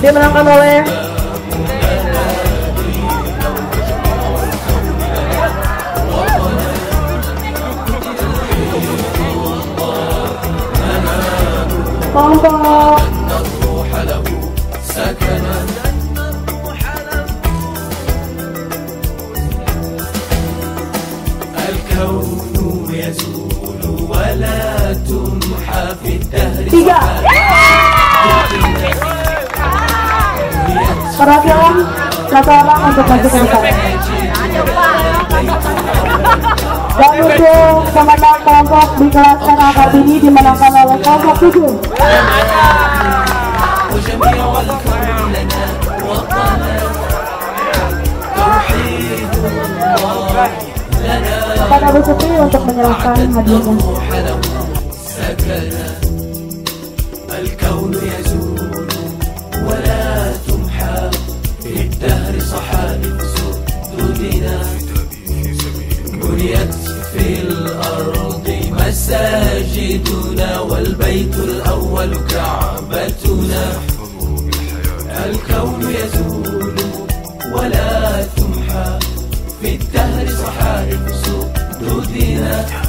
dimenangkan oleh kelompok الكون يزول ولا تمحى في الدهر perwakilan satu orang untuk maju ke depan dan untuk pemenang kelompok di kelas angkat ini dimenangkan oleh kelompok tujuh وجميع الكون لنا وطنا توحيد الله لنا kepada Bu Sukri untuk menyerahkan hadiahnya الروح له سكن الكون يزول بنيت في الأرض مساجدنا والبيت الأول كعبتنا. الكون يزول ولا تمحى. في الدهر صحائف سدودنا.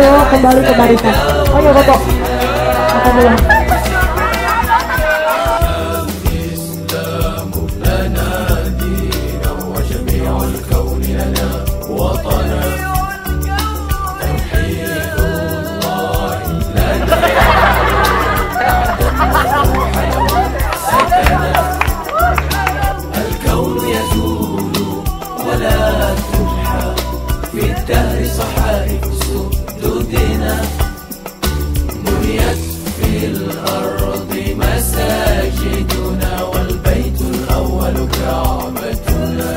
itu kembali ke barisan. ayo koko foto. Dulu. Dame, tu la